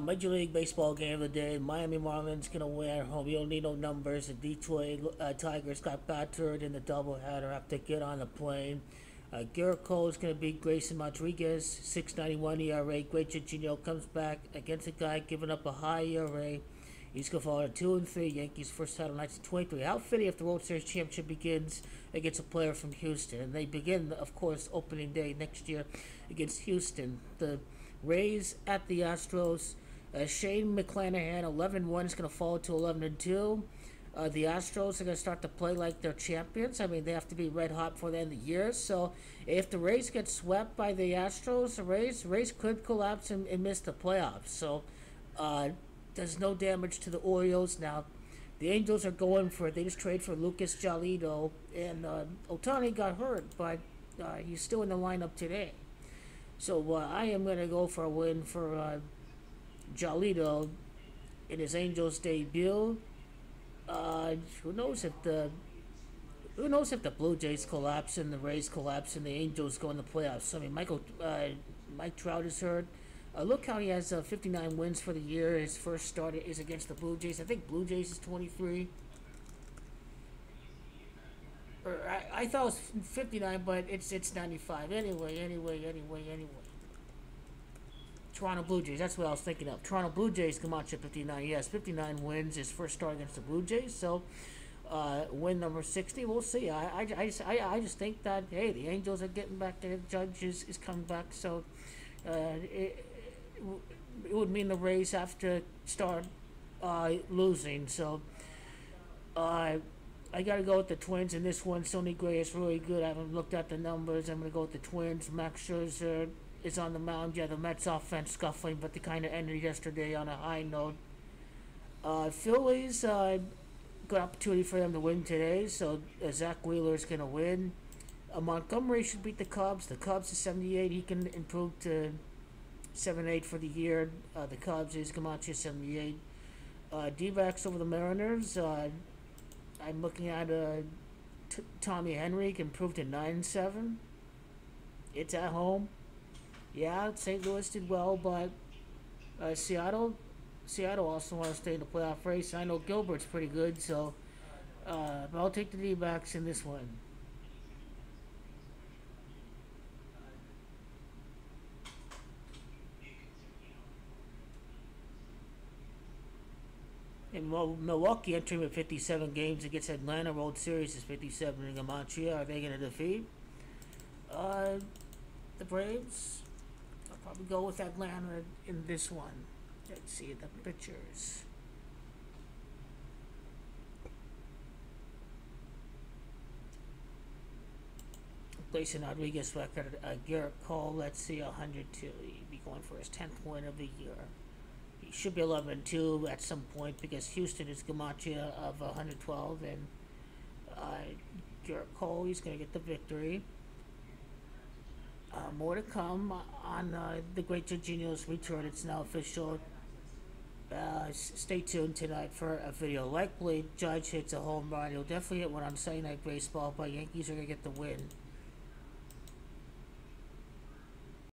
Major League Baseball game of the day. Miami Marlins going to win at home. You don't need no numbers. The Detroit uh, Tigers got battered in the doubleheader. Have to get on the plane. Uh, Gerrit Cole is to beat Grayson Rodriguez. 691 ERA. Great Jorginho comes back against a guy giving up a high ERA. He's to fall to 2 and 3. Yankees first title 1923. How fitting if the World Series championship begins against a player from Houston. And they begin, of course, opening day next year against Houston. The Rays at the Astros. Uh, Shane McClanahan, 11 1, is going to fall to 11 2. Uh, the Astros are going to start to play like they're champions. I mean, they have to be red hot for the end of the year. So, if the Rays get swept by the Astros, the Rays, Rays could collapse and, and miss the playoffs. So, uh, there's no damage to the Orioles. Now, the Angels are going for it. They just trade for Lucas Giolito, and uh, Ohtani got hurt, but uh, he's still in the lineup today. So, uh, I am going to go for a win for Giolito in his Angels debut. Uh, who knows if the who knows if the Blue Jays collapse and the Rays collapse and the Angels go in the playoffs? I mean, Michael uh, Mike Trout is hurt. Uh, look how he has uh, 59 wins for the year. His first start is against the Blue Jays. I think Blue Jays is 23. Or I, I thought it was 59, but it's it's 95. Anyway, anyway, anyway, anyway. Toronto Blue Jays. That's what I was thinking of. Toronto Blue Jays come out 59. Yes, 59 wins. His first start against the Blue Jays. So, uh, win number 60. We'll see. I, I, I, just, I, I just think that, hey, the Angels are getting back. The Judge is, is coming back. So, uh, it, it would mean the Rays have to start uh, losing. So, uh, I got to go with the Twins in this one. Sonny Gray is really good. I haven't looked at the numbers. I'm going to go with the Twins. Max Scherzer is on the mound. Yeah, the Mets offense scuffling, but they kind of ended yesterday on a high note. Uh, Phillies, uh, good opportunity for them to win today, so uh, Zack Wheeler is going to win. Uh, Montgomery should beat the Cubs. The Cubs is 78. He can improve to 7-8 for the year. Uh, the Cubs is Camacho 78. Uh, D-backs over the Mariners. Uh, I'm looking at uh, Tommy Henry can improve to 9-7. It's at home yeah, St. Louis did well, but uh, Seattle, Seattle also want to stay in the playoff race. I know Gilbert's pretty good, so uh, but I'll take the D-backs in this one. In Milwaukee entering with 57 games against Atlanta World Series is 57 in Montreal. Are they going to defeat uh, the Braves? Probably go with Atlanta in this one. Let's see the pictures. Grayson Rodriguez record, uh, Gerrit Cole, let's see, 102. He'd be going for his 10th win of the year. He should be 11 2 at some point because Houston is Gamacha of 112, and uh, Gerrit Cole, he's going to get the victory. Uh, more to come on uh, the Great Jorginho's return. It's now official. Uh, stay tuned tonight for a video. Likely, Judge hits a home run. He'll definitely hit one on Sunday Night Baseball, but Yankees are going to get the win.